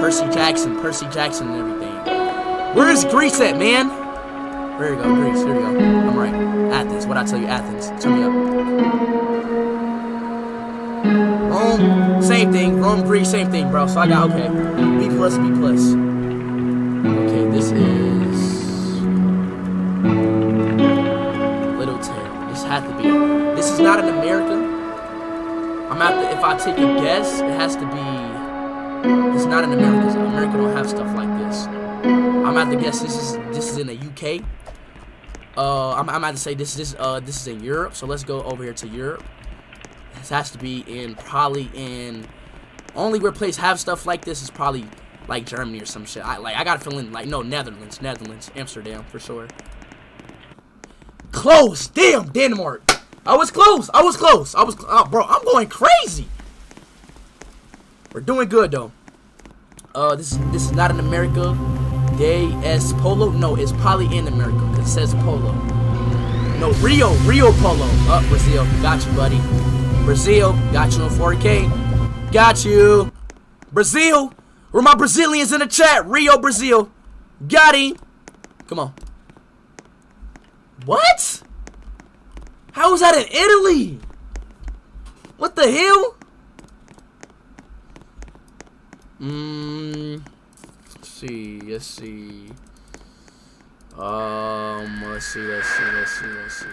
Percy Jackson, Percy Jackson and everything. Where is Greece at, man? There you go, Greece. Here we go. I'm right. Athens. What I tell you, Athens. Turn me up. Rome, same thing. Rome, Greece, same thing, bro. So I got okay. B plus, B plus. Okay, this is Littleton. This had to be. This is not in America. I'm at the. If I take a guess, it has to be. It's not in America. America don't have stuff like this. I'm at to guess this is this is in the UK. Uh, I'm, I'm about to say this this uh this is in Europe. So let's go over here to Europe. This has to be in probably in only where place have stuff like this is probably like Germany or some shit. I like I got a feeling like no Netherlands, Netherlands, Amsterdam for sure. Close, damn Denmark. I was close. I was close. I was oh, bro. I'm going crazy. We're doing good though. Uh, this is this is not in America. Day es Polo. No, it's probably in America because it says Polo. No, Rio, Rio Polo. Up, oh, Brazil. Got you, buddy. Brazil. Got you on 4K. Got you. Brazil. Where my Brazilians in the chat? Rio, Brazil. Got him. Come on. What? How is that in Italy? What the hell? Mmm. Let's see. Let's see. Um. Let's see. Let's see. Let's see. Let's see.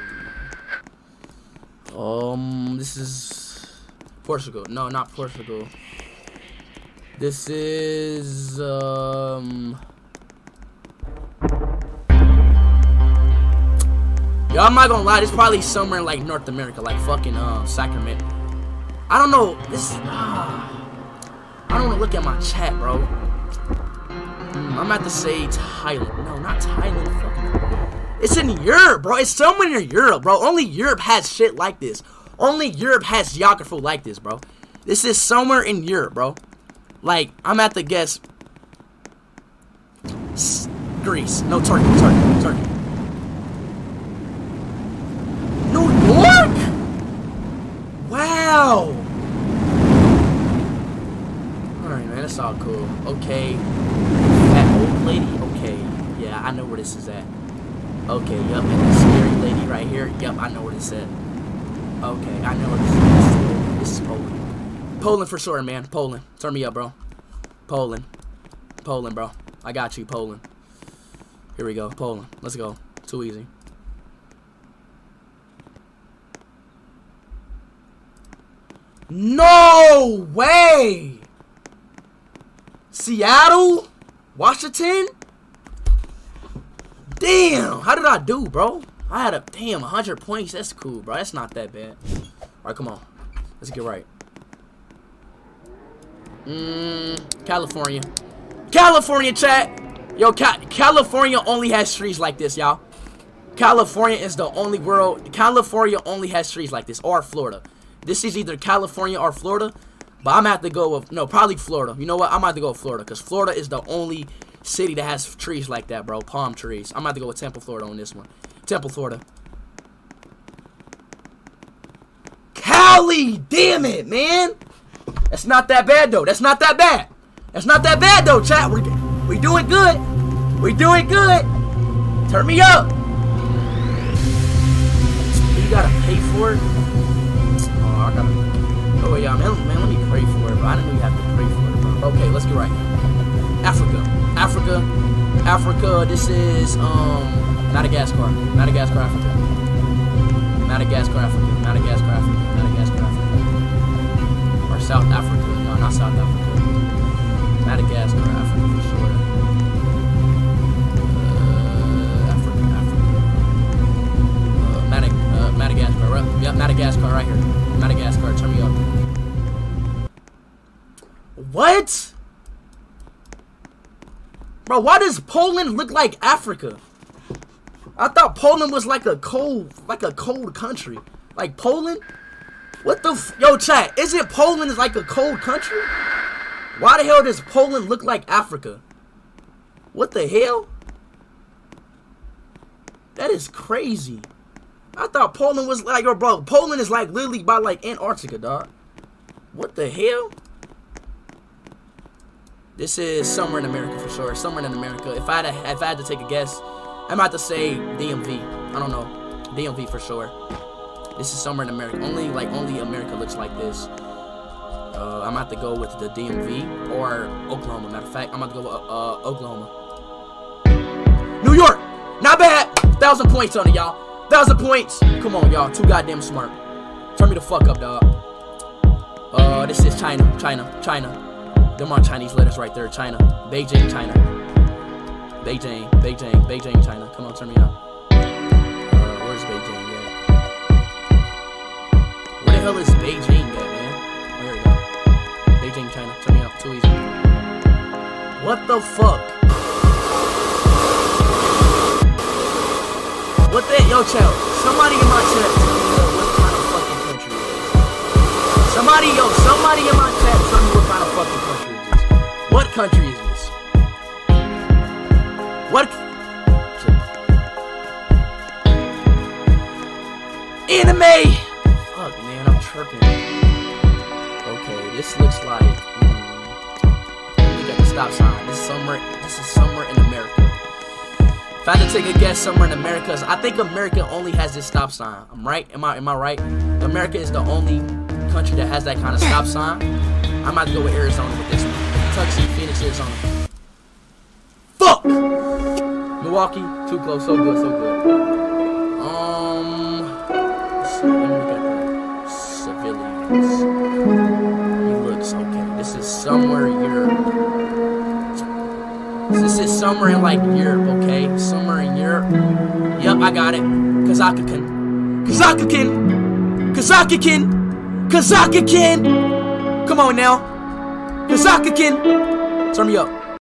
Um. This is Portugal. No, not Portugal. This is um. Yo, I'm not gonna lie, this probably somewhere in like North America, like fucking uh, Sacramento. I don't know. This. Uh, I don't want to look at my chat, bro. Mm, I'm about to say Thailand. No, not Thailand. It's in Europe, bro. It's somewhere in Europe, bro. Only Europe has shit like this. Only Europe has geography like this, bro. This is somewhere in Europe, bro. Like, I'm at the guess. Greece. No, Turkey. Turkey. Turkey. New York? Wow. All cool. Okay. That old lady? Okay. Yeah, I know where this is at. Okay, yep. And the scary lady right here? Yep, I know where this is at. Okay, I know where this is. This is Poland. Poland for sure, man. Poland. Turn me up, bro. Poland. Poland, bro. I got you, Poland. Here we go. Poland. Let's go. Too easy. No way! Seattle? Washington? Damn, how did I do, bro? I had a, damn, 100 points. That's cool, bro. That's not that bad. All right, come on. Let's get right. Mmm, California. California, chat. Yo, Ca California only has trees like this, y'all. California is the only world. California only has trees like this, or Florida. This is either California or Florida. But I'm gonna have to go with no, probably Florida. You know what? I'm gonna have to go with Florida because Florida is the only city that has trees like that, bro. Palm trees. I'm gonna have to go with Temple, Florida on this one. Temple, Florida. Cali, damn it, man. That's not that bad though. That's not that bad. That's not that bad though, chat. We we doing good. We doing good. Turn me up. You gotta pay for it. Oh, I gotta. Oh yeah, man. Let me pray for it, bro. I didn't know you have to pray for it, bro. Okay, let's get right. Africa, Africa, Africa. This is um Madagascar, Madagascar, Africa. Madagascar, Africa, Madagascar, Africa, Madagascar, Africa. Or South Africa. No, not South Africa. Madagascar, Africa for sure. Uh, Africa. Uh, uh, Madagascar, right? Yep, Madagascar right here. Madagascar, turn me up. What? Bro, why does Poland look like Africa? I thought Poland was like a cold, like a cold country. Like Poland? What the Yo, chat, is it Poland is like a cold country? Why the hell does Poland look like Africa? What the hell? That is crazy. I thought Poland was like, yo, bro, Poland is like literally by like Antarctica, dog. What the hell? This is somewhere in America for sure. Somewhere in America. If I had to, if I had to take a guess, I'm about to say DMV. I don't know. DMV for sure. This is somewhere in America. Only like only America looks like this. Uh, I'm about to go with the DMV or Oklahoma. Matter of fact, I'm about to go with uh, Oklahoma. New York. Not bad. Thousand points on it, y'all. Thousand points. Come on, y'all. Too goddamn smart. Turn me the fuck up, dog. Uh, this is China. China. China. Them are Chinese letters right there. China. Beijing, China. Beijing. Beijing. Beijing, China. Come on, turn me up. Uh, where's Beijing at? Where the hell is Beijing at, man? Oh, here we go. Beijing, China. Turn me up. Too easy. What the fuck? What the yo, child? Somebody in my chat tell me what kind of fucking country it is. Somebody, yo, somebody in my chat tell me fucking country is. What country is this? What? Anime! Fuck, man, I'm tripping. Okay, this looks like. Mm, look at the stop sign. This is somewhere. This is somewhere in America. If I had to take a guess, somewhere in America, I think America only has this stop sign. I'm right? Am I? Am I right? America is the only country that has that kind of stop sign. I might go with Arizona with this one. Kentucky, Phoenix, Arizona. Fuck! Milwaukee, too close. So good, so good. Um, let me look at the civilians. He looks okay. This is somewhere in Europe. This is somewhere in like Europe, okay? Somewhere in Europe. Yep, I got it. Kazakhstan. Kazakhstan. Kazakhstan. Kazakhstan. Come on now. Kazakhstan. Turn me up.